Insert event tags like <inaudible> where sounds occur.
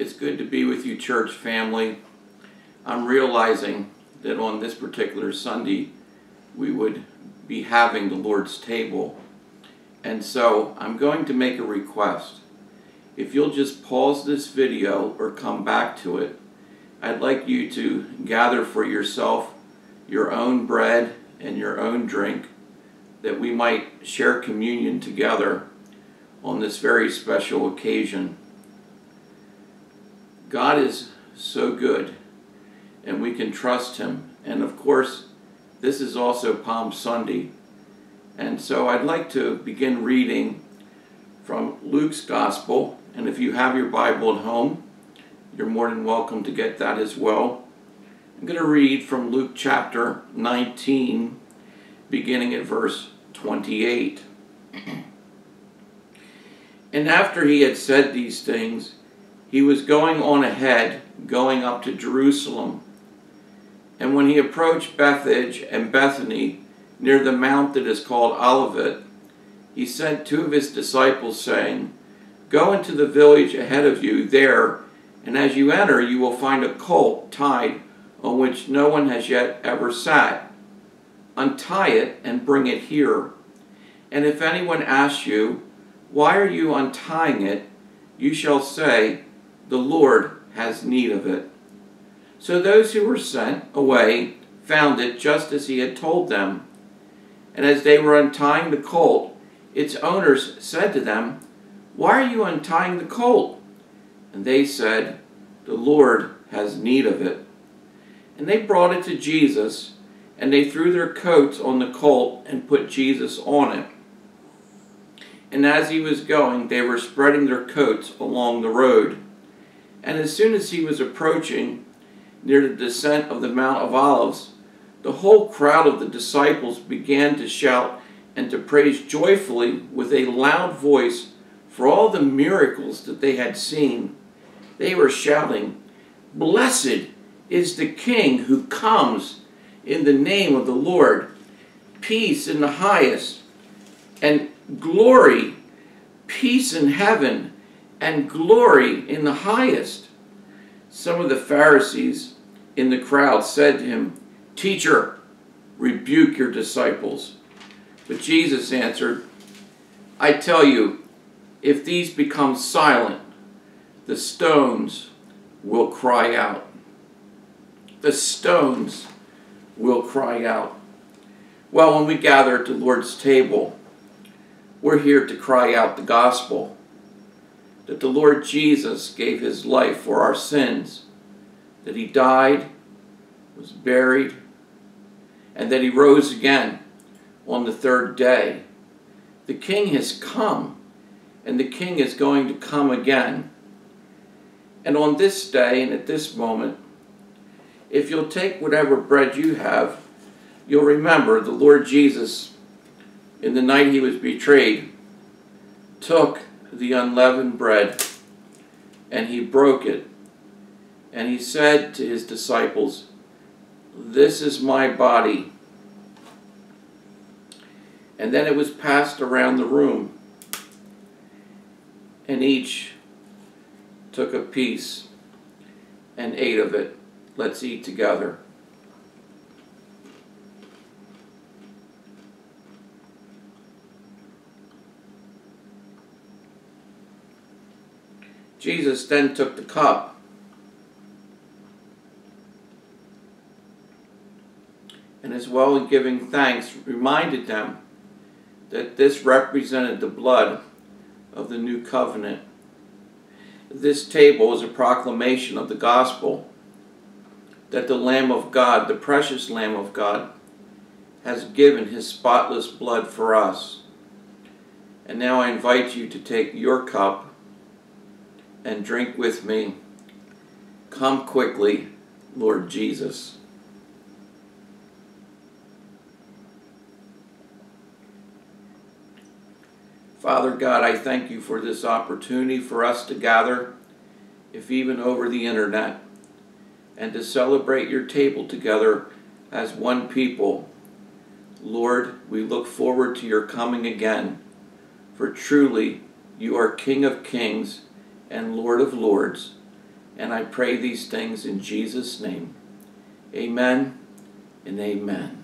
It's good to be with you, church family. I'm realizing that on this particular Sunday, we would be having the Lord's table. And so I'm going to make a request. If you'll just pause this video or come back to it, I'd like you to gather for yourself your own bread and your own drink that we might share communion together on this very special occasion. God is so good and we can trust him. And of course, this is also Palm Sunday. And so I'd like to begin reading from Luke's Gospel. And if you have your Bible at home, you're more than welcome to get that as well. I'm going to read from Luke chapter 19, beginning at verse 28. <clears throat> and after he had said these things, he was going on ahead, going up to Jerusalem. And when he approached Bethphage and Bethany, near the mount that is called Olivet, he sent two of his disciples, saying, Go into the village ahead of you there, and as you enter, you will find a colt tied on which no one has yet ever sat. Untie it and bring it here. And if anyone asks you, Why are you untying it? you shall say, The Lord has need of it. So those who were sent away found it just as he had told them. And as they were untying the colt, its owners said to them, Why are you untying the colt? And they said, The Lord has need of it. And they brought it to Jesus, and they threw their coats on the colt and put Jesus on it. And as he was going, they were spreading their coats along the road. And as soon as he was approaching near the descent of the Mount of Olives, the whole crowd of the disciples began to shout and to praise joyfully with a loud voice for all the miracles that they had seen. They were shouting, Blessed is the King who comes in the name of the Lord. Peace in the highest, and glory, peace in heaven, and glory in the highest. Some of the Pharisees in the crowd said to him, Teacher, rebuke your disciples. But Jesus answered, I tell you, if these become silent, the stones will cry out the stones will cry out. Well, when we gather at the Lord's table, we're here to cry out the gospel that the Lord Jesus gave his life for our sins, that he died, was buried, and that he rose again on the third day. The King has come, and the King is going to come again. And on this day and at this moment, if you'll take whatever bread you have, you'll remember the Lord Jesus, in the night he was betrayed, took the unleavened bread and he broke it. And he said to his disciples, This is my body. And then it was passed around the room. And each took a piece and ate of it. Let's eat together. Jesus then took the cup and as well in giving thanks reminded them that this represented the blood of the new covenant. This table is a proclamation of the gospel that the Lamb of God, the precious Lamb of God, has given his spotless blood for us. And now I invite you to take your cup and drink with me. Come quickly, Lord Jesus. Father God, I thank you for this opportunity for us to gather, if even over the internet and to celebrate your table together as one people. Lord, we look forward to your coming again, for truly you are King of kings and Lord of lords, And I pray these things in Jesus' name. Amen and amen.